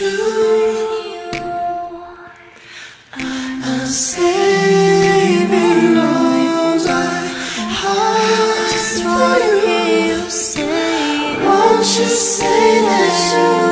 true. I'm saving all my heart for you. Won't you say that you?